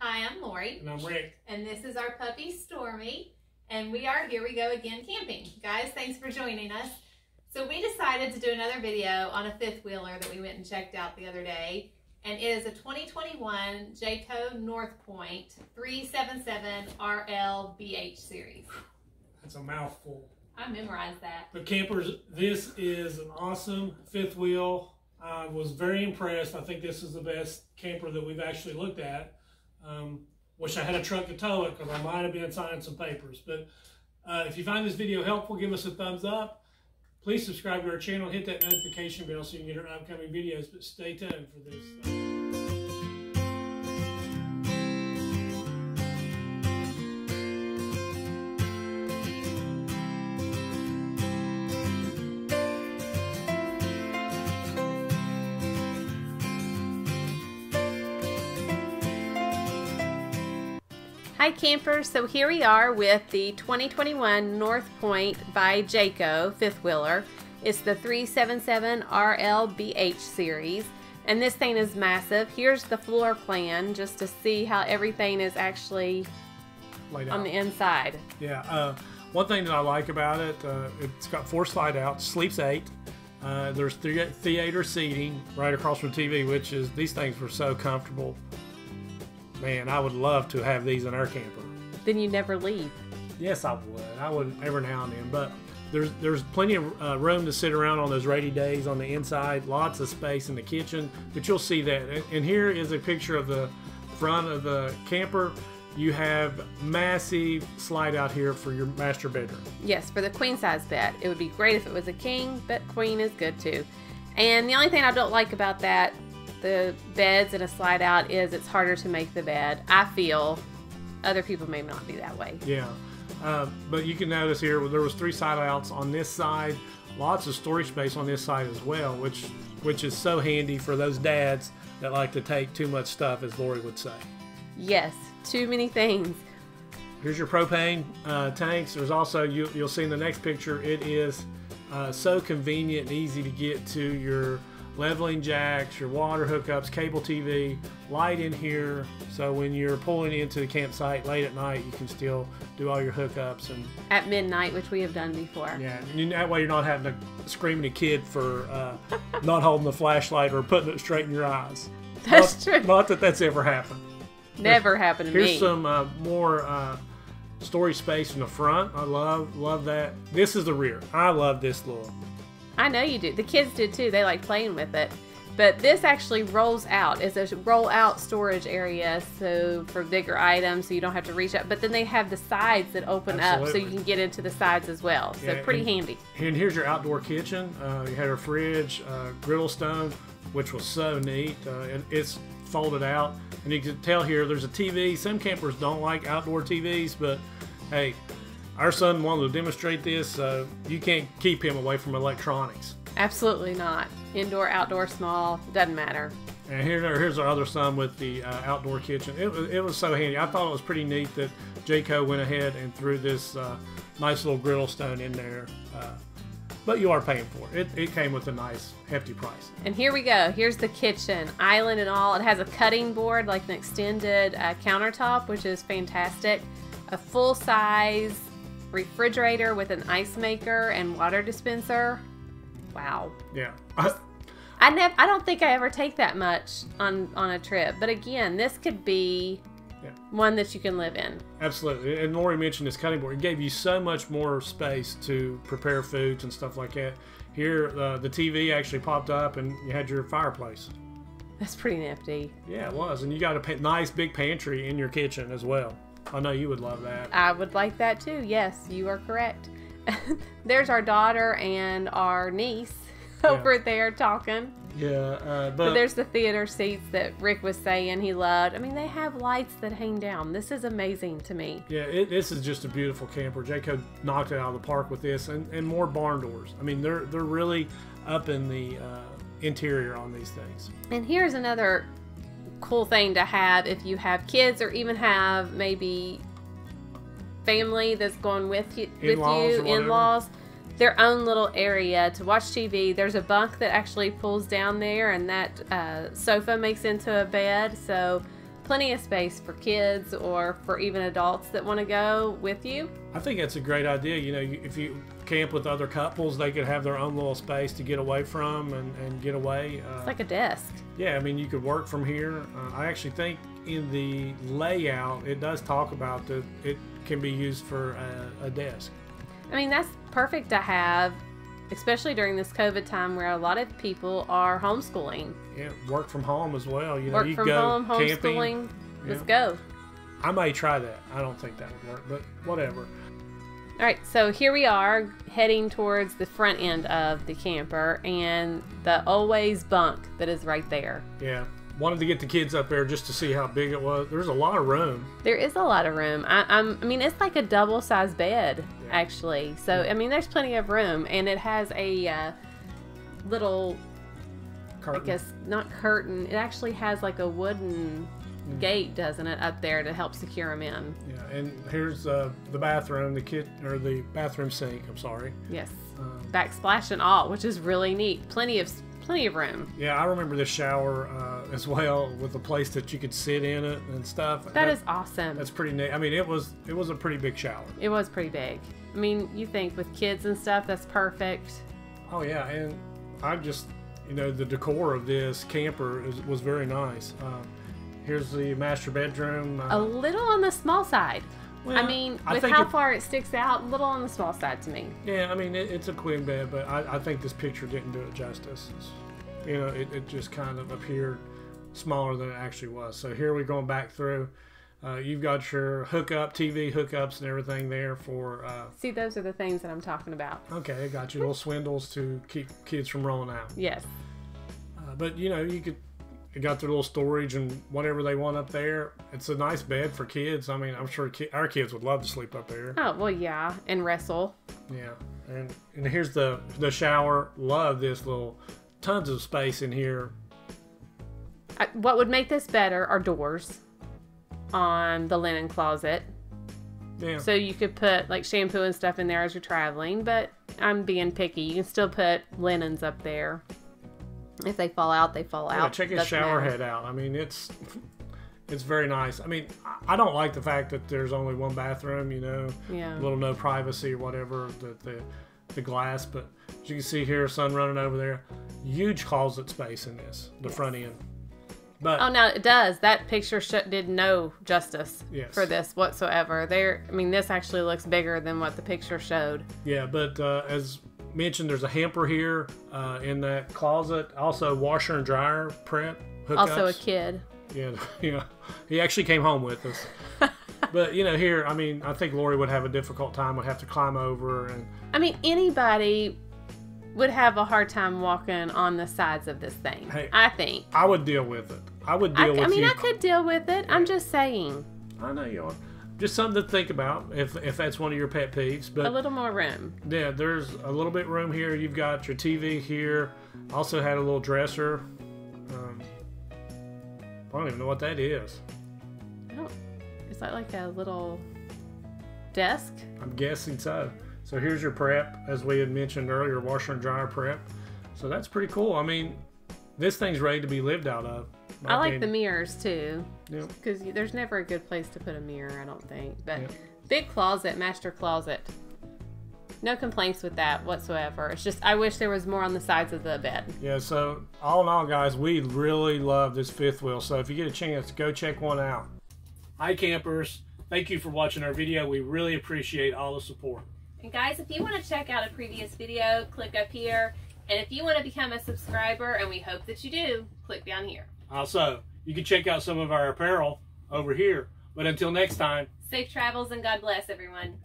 Hi, I'm Lori, And I'm Rick. and this is our puppy Stormy, and we are Here We Go Again camping. Guys, thanks for joining us. So we decided to do another video on a fifth wheeler that we went and checked out the other day, and it is a 2021 Jayco North Point 377 RL BH series. That's a mouthful. I memorized that. But campers, this is an awesome fifth wheel. I was very impressed. I think this is the best camper that we've actually looked at. Um, wish I had a truck to tow it because I might have been signing some papers. But uh, if you find this video helpful, give us a thumbs up. Please subscribe to our channel, hit that notification bell so you can get our upcoming videos. But stay tuned for this. Hi campers, so here we are with the 2021 North Point by Jayco fifth wheeler. It's the 377 RLBH series and this thing is massive. Here's the floor plan just to see how everything is actually Laid on the inside. Yeah. Uh, one thing that I like about it, uh, it's got four slide outs, sleeps eight. Uh, there's thea- theater seating right across from TV, which is these things were so comfortable. Man, I would love to have these in our camper. Then you never leave. Yes, I would. I would every now and then, but there's there's plenty of uh, room to sit around on those rainy days on the inside. Lots of space in the kitchen, but you'll see that. And, and here is a picture of the front of the camper. You have massive slide out here for your master bedroom. Yes, for the queen size bed. It would be great if it was a king, but queen is good too. And the only thing I don't like about that, the beds and a slide out, is it's harder to make the bed. I feel other people may not be that way. Yeah, uh, but you can notice here there was three side outs on this side. Lots of storage space on this side as well, which which is so handy for those dads that like to take too much stuff, as Lori would say. Yes, too many things. Here's your propane uh, tanks. There's also you, you'll see in the next picture. It is uh, so convenient and easy to get to your leveling jacks, your water hookups, cable TV, light in here. So when you're pulling into the campsite late at night, you can still do all your hookups and At midnight, which we have done before. yeah. And that way you're not having to scream at a kid for uh, not holding the flashlight or putting it straight in your eyes. That's not, true. Not that that's ever happened. Never happened to Here's me. some uh, more uh, storage space in the front. I love love that. This is the rear. I love this look. I know you do. The kids did too. They like playing with it. But this actually rolls out. It's a roll out storage area, so for bigger items, so you don't have to reach up. But then they have the sides that open up, so you can get into the sides as well. So Yeah, pretty and- handy. And here's your outdoor kitchen. Uh, you had a fridge, uh, griddle stone, which was so neat. Uh, and it's folded out, and you can tell here there's a TV. Some campers don't like outdoor TVs, but hey, our son wanted to demonstrate this. So you can't keep him away from electronics. Absolutely not. Indoor, outdoor, small, doesn't matter. And here, here's our other son with the uh, outdoor kitchen. It was, it was so handy. I thought it was pretty neat that Jayco went ahead and threw this uh, nice little griddle stone in there. Uh, but you are paying for it. it. It came with a nice, hefty price. And here we go. Here's the kitchen, island and all. It has a cutting board, like an extended uh, countertop, which is fantastic. A full size refrigerator with an ice maker and water dispenser. Wow. Yeah. I never. I don't think I ever take that much on on a trip. But again, this could be Yeah. one that you can live in. Absolutely. And Lori mentioned this cutting board. It gave you so much more space to prepare foods and stuff like that. Here, uh, the TV actually popped up and you had your fireplace. That's pretty nifty. Yeah, it was. And you got a pa- nice big pantry in your kitchen as well. I know you would love that. I would like that too. Yes, you are correct. There's our daughter and our niece over there talking. Yeah, uh, But but there's the theater seats that Rick was saying he loved. I mean, they have lights that hang down. This is amazing to me. Yeah, it, this is just a beautiful camper. Jayco knocked it out of the park with this, and, and more barn doors. I mean, they're they're really up in the uh, interior on these things. And here's another cool thing to have if you have kids or even have maybe family that's going with you, with In-laws you, in-laws, their own little area to watch TV. There's a bunk that actually pulls down there, and that uh, sofa makes into a bed. So plenty of space for kids or for even adults that want to go with you. I think that's a great idea. You know, if you camp with other couples, they could have their own little space to get away from and, and get away. Uh, it's like a desk. Yeah, I mean, you could work from here. Uh, I actually think in the layout, it does talk about that it can be used for a, a desk. I mean, that's perfect to have especially during this COVID time where a lot of people are homeschooling. Yeah, work from home as well. You know, work you from go home, homeschooling. Yeah. Let's go. I may try that. I don't think that would work, but whatever. All right, so here we are heading towards the front end of the camper and the always bunk that is right there. Yeah, wanted to get the kids up there just to see how big it was. There's a lot of room. There is a lot of room. I, I'm, I mean, it's like a double size bed yeah. actually. So I mean, there's plenty of room, and it has a uh, little, curtain. I guess not curtain. It actually has like a wooden mm. gate, doesn't it, up there to help secure them in? Yeah, and here's uh, the bathroom, the kit or the bathroom sink. I'm sorry. Yes. Um, Backsplash and all, which is really neat. Plenty of plenty of room. Yeah, I remember the shower uh, as well with a place that you could sit in it and stuff. that, that is awesome. That's pretty neat. I mean, it was it was a pretty big shower. It was pretty big. I mean, you think with kids and stuff, that's perfect. Oh yeah, and I just you know the decor of this camper is, was very nice. Um, here's the master bedroom. Uh, a little on the small side. Well, I mean, with I how it, far it sticks out, a little on the small side to me. Yeah, I mean, it, it's a queen bed, but I, I, think this picture didn't do it justice. It's, you know, it, it, just kind of appeared smaller than it actually was. So here we're going back through. Uh, you've got your hookup, TV hookups, and everything there for. Uh, See, those are the things that I'm talking about. Okay, I got your little swindles to keep kids from rolling out. Yes. Uh, but you know, you could it got their little storage and whatever they want up there. It's a nice bed for kids. I mean, I'm sure ki- our kids would love to sleep up there. Oh well, yeah, and wrestle. Yeah, and and here's the the shower. Love this little tons of space in here. I, what would make this better are doors on the linen closet. Yeah. So you could put like shampoo and stuff in there as you're traveling, but I'm being picky. You can still put linens up there. If they fall out, they fall yeah, out. Check his shower matter. head out. I mean, it's it's very nice. I mean, I don't like the fact that there's only one bathroom. You know, yeah, a little no privacy or whatever. The the the glass, but as you can see here, sun running over there. Huge closet space in this, the yes. front end. But oh, no, it does. That picture sh- did no justice yes. for this whatsoever. There, I mean, this actually looks bigger than what the picture showed. Yeah, but uh, as mentioned there's a hamper here uh, in that closet. Also, washer and dryer prep. Hookups. Also, a kid. Yeah, yeah. He actually came home with us. but you know, here, I mean, I think Lori would have a difficult time. Would have to climb over and. I mean, anybody would have a hard time walking on the sides of this thing. Hey, I think. I would deal with it. I would deal I, with. It. I mean, you. I could deal with it. I'm just saying. I know you are just something to think about if, if that's one of your pet peeves. But a little more room. Yeah, there's a little bit room here. You've got your TV here. Also had a little dresser. Um, I don't even know what that is. Oh, is that like a little desk? I'm guessing so. So here's your prep, as we had mentioned earlier, washer and dryer prep. So that's pretty cool. I mean, this thing's ready to be lived out of. I like the mirrors too. Because yep. there's never a good place to put a mirror, I don't think. But yep. big closet, master closet. No complaints with that whatsoever. It's just I wish there was more on the sides of the bed. Yeah, so all in all, guys, we really love this fifth wheel. So if you get a chance, go check one out. Hi, campers. Thank you for watching our video. We really appreciate all the support. And guys, if you want to check out a previous video, click up here. And if you want to become a subscriber, and we hope that you do, click down here. Also, you can check out some of our apparel over here. But until next time, safe travels and God bless everyone.